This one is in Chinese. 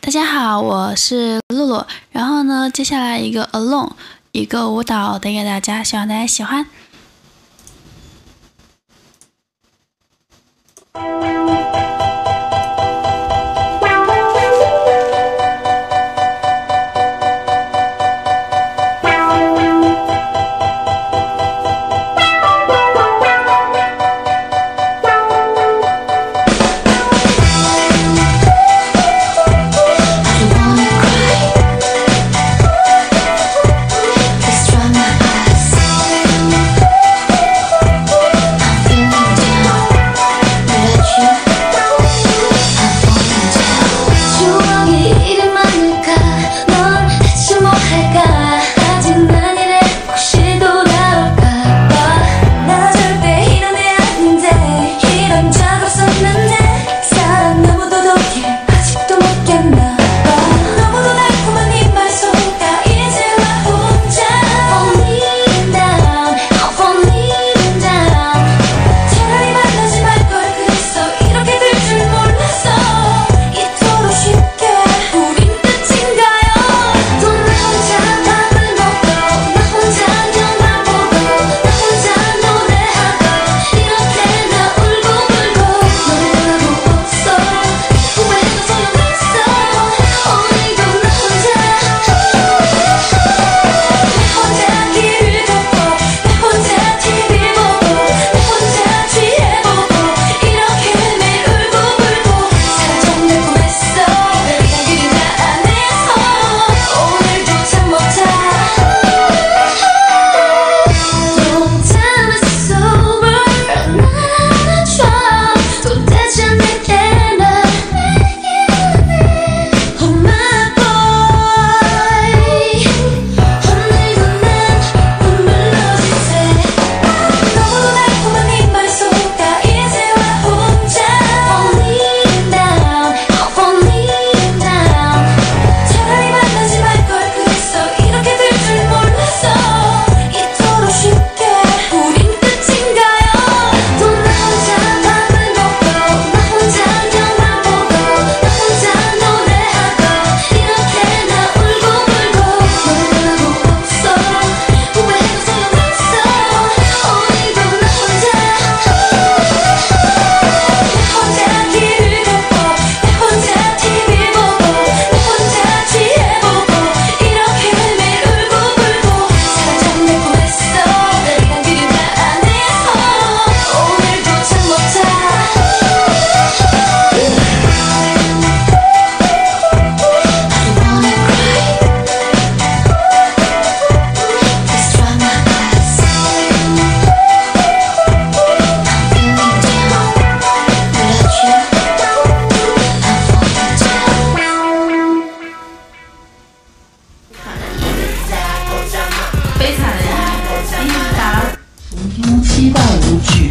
大家好，我是露露。然后呢，接下来一个 Alone，一个舞蹈带给大家，希望大家喜欢。悲惨的一一打，从阴期待无惧。